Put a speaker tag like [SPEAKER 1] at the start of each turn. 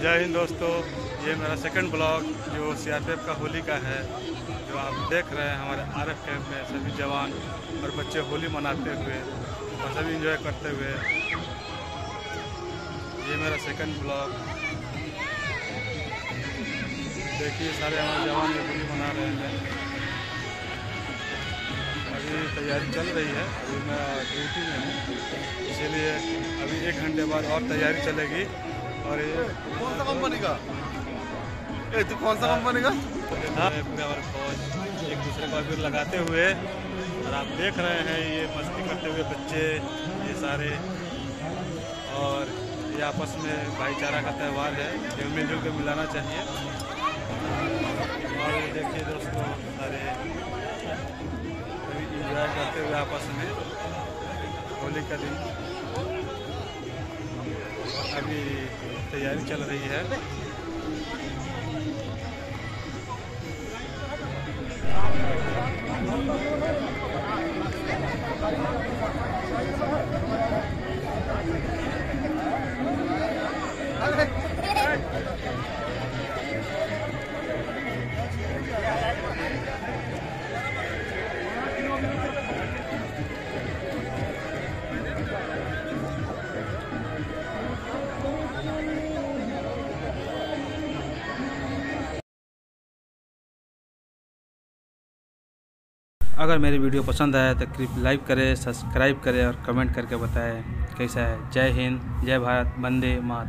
[SPEAKER 1] जय हिंद दोस्तों, ये मेरा सेकंड ब्लॉग जो सीआरपीएफ का होली का है, जो आप देख रहे हैं हमारे आरएफ कैंप में सभी जवान और बच्चे होली मनाते हुए और सभी इंजॉय करते हुए। ये मेरा सेकंड ब्लॉग देखिए, सारे हमारे जवान ये होली मना रहे हैं। अभी तैयारी चल रही है, अभी मैं ड्यूटी में हूँ, इसीलिए अभी एक घंटे बाद और तैयारी चलेगी। और ये
[SPEAKER 2] कौन सा कंपनी का? ए तू कौन सा कंपनी का?
[SPEAKER 1] हाँ, पूरे फौज एक दूसरे को अबीर लगाते हुए और आप देख रहे हैं ये मस्ती करते हुए बच्चे ये सारे। और ये आपस में भाईचारा का त्यौहार है ये मिलजुल के मिलाना चाहिए। और देखिए दोस्तों सारे इंजॉय करते हुए आपस में होली का दिन। अभी तैयारी चल रही है।
[SPEAKER 3] अगर मेरी वीडियो पसंद आए तो कृपया लाइक करें, सब्सक्राइब करें और कमेंट करके बताएँ। कैसा है? जय हिंद, जय भारत, वंदे मात